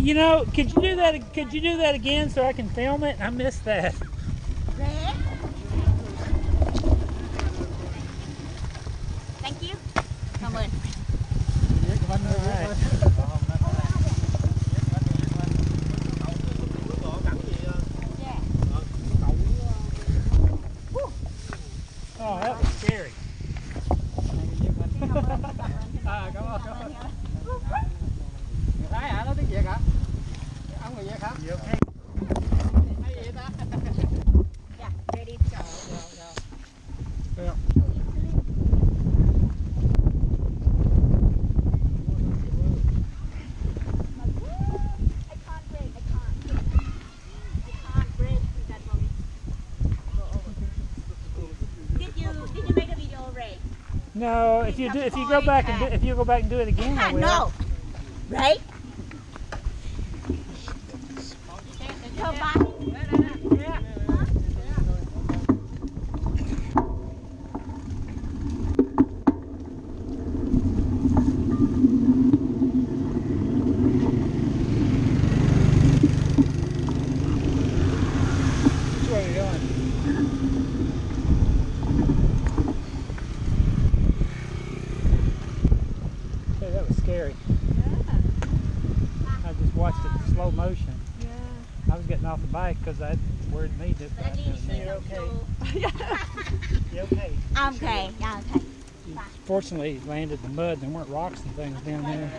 You know, could you do that? Could you do that again so I can film it? I missed that. Thank you. Come ơn. Yeah. No, if you do, if you go back and do, if you go back and do it again, I will. no. Right? Go back. Which way are you going? Hey, that was scary. I just watched it in slow motion. I was getting off the bike because I worried me that. But at least You're okay. okay. You okay? I'm okay. Yeah, okay. Fortunately, it landed in the mud. There weren't rocks and things down there.